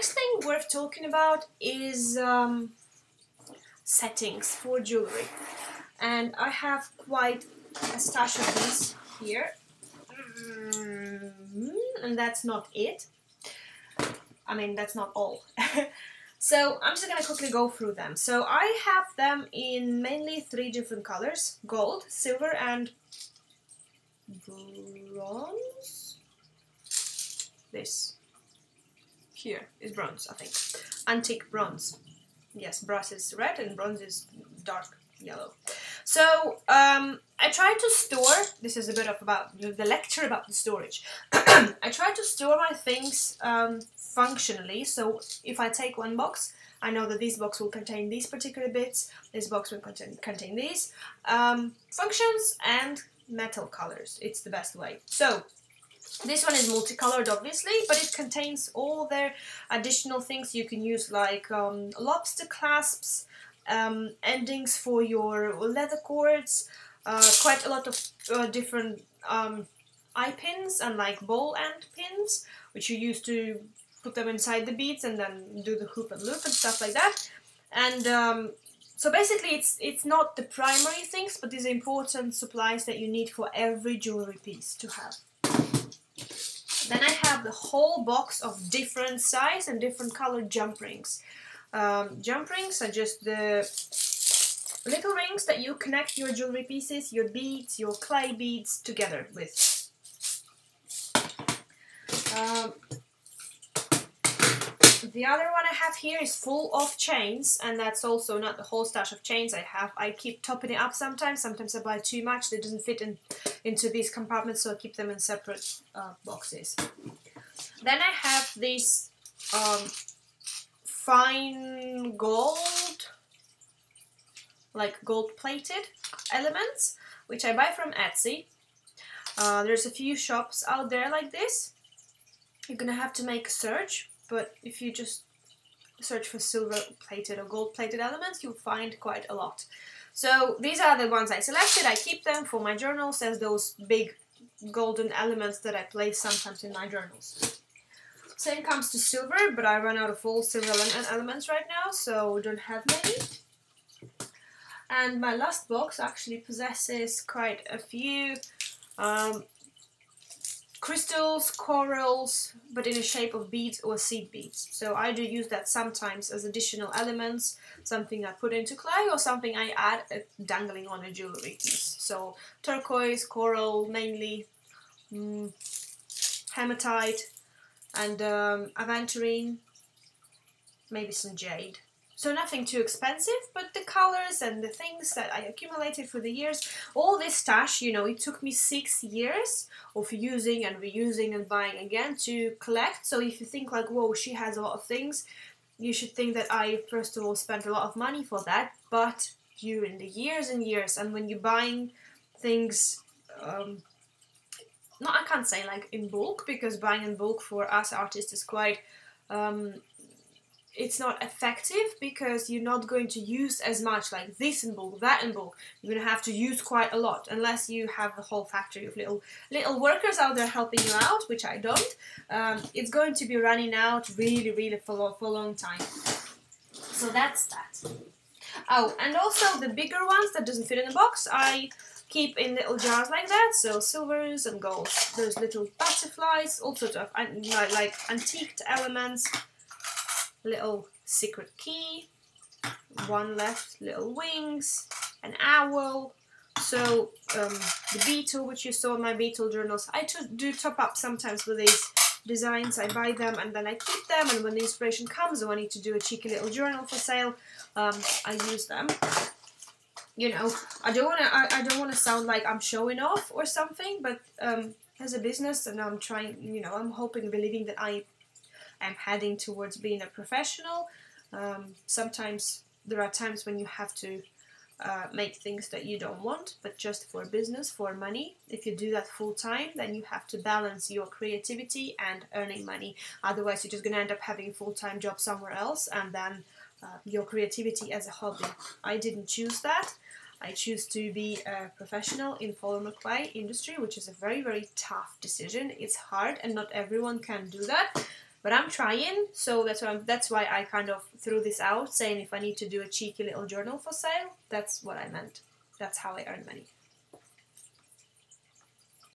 next thing worth talking about is um, settings for jewelry. And I have quite a stash of these here. Mm, and that's not it. I mean, that's not all. so I'm just gonna quickly go through them. So I have them in mainly three different colors, gold, silver, and bronze? This. Here is bronze, I think. Antique bronze. Yes, brass is red and bronze is dark yellow. So um, I try to store, this is a bit of about the lecture about the storage. I try to store my things um, functionally. So if I take one box, I know that this box will contain these particular bits, this box will contain, contain these. Um, functions and metal colors, it's the best way. So this one is multicolored obviously, but it contains all their additional things you can use like um, lobster clasps, um, endings for your leather cords, uh, quite a lot of uh, different um, eye pins and like ball end pins, which you use to put them inside the beads and then do the hoop and loop and stuff like that. And um, so basically it's it's not the primary things, but these are important supplies that you need for every jewelry piece to have. Then I have the whole box of different size and different colored jump rings. Um, jump rings are just the little rings that you connect your jewelry pieces, your beads, your clay beads together with. Um, the other one I have here is full of chains and that's also not the whole stash of chains I have. I keep topping it up sometimes, sometimes I buy too much that doesn't fit in, into these compartments so I keep them in separate uh, boxes. Then I have these um, fine gold, like gold plated elements, which I buy from Etsy. Uh, there's a few shops out there like this. You're gonna have to make a search, but if you just search for silver plated or gold plated elements, you'll find quite a lot. So these are the ones I selected. I keep them for my journals as those big golden elements that I place sometimes in my journals. Same comes to silver, but I run out of all silver elements right now, so don't have many. And my last box actually possesses quite a few um, crystals, corals, but in the shape of beads or seed beads. So I do use that sometimes as additional elements, something I put into clay or something I add uh, dangling on a jewelry piece. So turquoise, coral mainly, mm, hematite, and um, aventurine, maybe some jade. So nothing too expensive, but the colors and the things that I accumulated for the years, all this stash, you know, it took me six years of using and reusing and buying again to collect. So if you think like, whoa, she has a lot of things, you should think that I, first of all, spent a lot of money for that, but during the years and years, and when you're buying things um, no, I can't say like in bulk because buying in bulk for us artists is quite um, it's not effective because you're not going to use as much like this in bulk, that in bulk. You're gonna have to use quite a lot unless you have a whole factory of little little workers out there helping you out, which I don't. Um, it's going to be running out really, really for, for a long time. So that's that. Oh, and also the bigger ones that doesn't fit in the box, I keep in little jars like that. So silvers and golds. Those little butterflies, all sorts of like antiqued elements. Little secret key. One left, little wings, an owl. So um, the beetle, which you saw in my beetle journals, I do top up sometimes with these designs. I buy them and then I keep them. And when the inspiration comes, or I need to do a cheeky little journal for sale, um, I use them you know, I don't want to. I, I don't want to sound like I'm showing off or something, but um, as a business, and I'm trying, you know, I'm hoping believing that I am heading towards being a professional. Um, sometimes there are times when you have to uh, make things that you don't want, but just for business, for money. If you do that full time, then you have to balance your creativity and earning money. Otherwise, you're just going to end up having a full time job somewhere else and then uh, your creativity as a hobby. I didn't choose that. I choose to be a professional in polymer clay industry, which is a very, very tough decision. It's hard and not everyone can do that. But I'm trying, so that's why I'm, that's why I kind of threw this out, saying if I need to do a cheeky little journal for sale, that's what I meant. That's how I earn money.